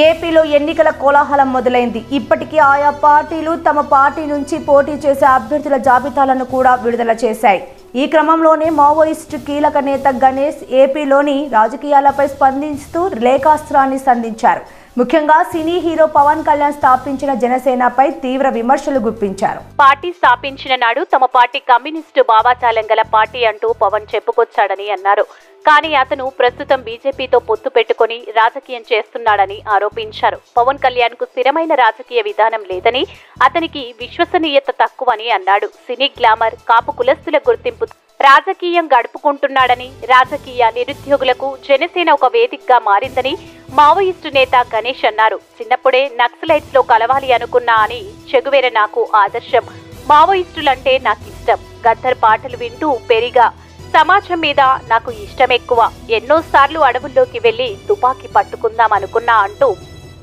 ఏపీలో ఎన్నికల కోలాహలం మొదలైంది. ఇప్పటికీ ఆయా పార్టీలు తమ పార్టీ నుంచి పోటీ చేసే అభ్యర్థుల జాబితాలను కూడా విడుదల చేశాయి. ఈ క్రమంలోనే మావోయిస్టు కీలక నేత గణేష్ ఏపీలోని రాజకీయాలపై స్పందిస్తూ లేఖాస్త్రాన్ని సంధించారు. ముఖ్యంగా సినీ హీరో పవన్ కళ్యాణ్ స్థాపించిన జనసేనపై తీవ్ర విమర్శలు గుప్పించారు. పార్టీ స్థాపించిన నాడు తమ పార్టీ కమ్యూనిస్టు భావాచాలం గల పార్టీ అంటూ పవన్ చెప్పుకొచ్చాడని అన్నారు. కానీ అతను ప్రస్తుతం బీజేపీతో పొత్తు పెట్టుకుని రాజకీయం చేస్తున్నాడని ఆరోపించారు. పవన్ కళ్యాణ్కు స్థిరమైన రాజకీయ విధానం లేదని అతనికి విశ్వసనీయత తక్కువని అన్నాడు. సినీ గ్లామర్ కాపు కులస్తుల గుర్తింపు రాజకీయం గడుపుకుంటున్నాడని రాజకీయ నిరుద్యోగులకు జనసేన ఒక వేదికగా మారిందని మావోయిస్టు నేత గణేష్ అన్నారు. చిన్నప్పుడే నక్సలైట్స్లో కలవాలి అనుకున్నా అని చెగువేర నాకు ఆదర్శం. మావోయిస్టులంటే నాకు ఇష్టం. గద్దర్ పాటలు వింటూ పెరిగా. సమాజం మీద నాకు ఇష్టం ఎక్కువ. ఎన్నోసార్లు అడవుల్లోకి వెళ్ళి తుపాకీ పట్టుకుందాం అనుకున్నా అంటూ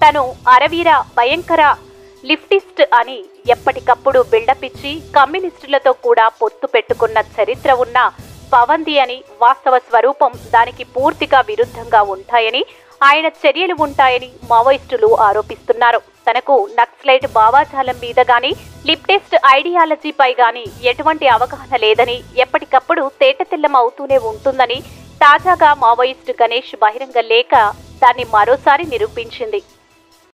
తను అరవీర భయంకర లిఫ్టిస్ట్ అని ఎప్పటికప్పుడు బిల్డప్ ఇచ్చి కమ్యూనిస్టులతో కూడా పొత్తు పెట్టుకున్న చరిత్ర ఉన్న పవంది అని వాస్తవ స్వరూపం దానికి పూర్తిగా విరుద్ధంగా ఉంటాయని ఆయన చర్యలు ఉంటాయని మావోయిస్టులు ఆరోపిస్తున్నారు. తనకు నక్సలైట్ భావాజాలం మీద గాని లిప్టెస్ట్ ఐడియాలజీపై గాని ఎటువంటి అవగాహన లేదని ఎప్పటికప్పుడు తేటతెల్లం అవుతూనే ఉంటుందని తాజాగా మావోయిస్టు గణేష్ బహిరంగ లేఖ దాన్ని మరోసారి నిరూపించింది.